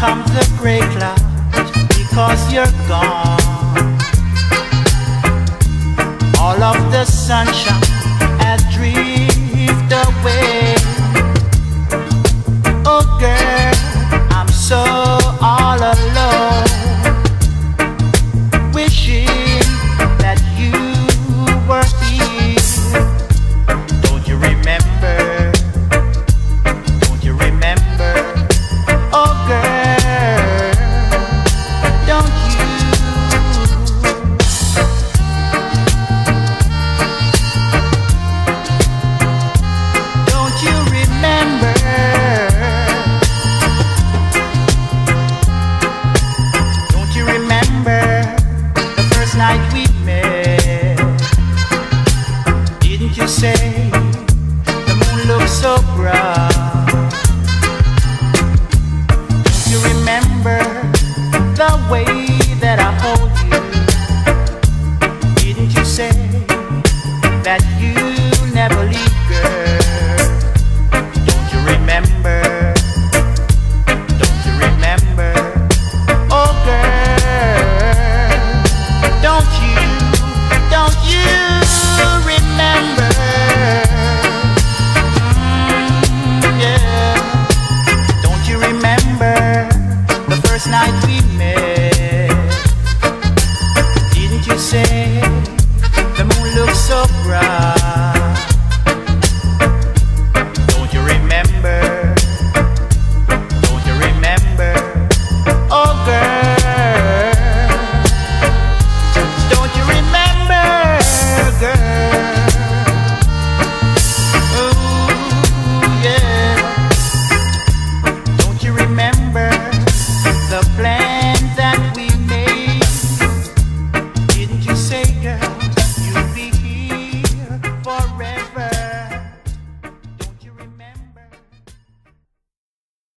comes the gray clouds because you're gone. All of the sunshine has drifted away. to say the moon looks so bright. You remember the way that I hold you. Didn't you say that? say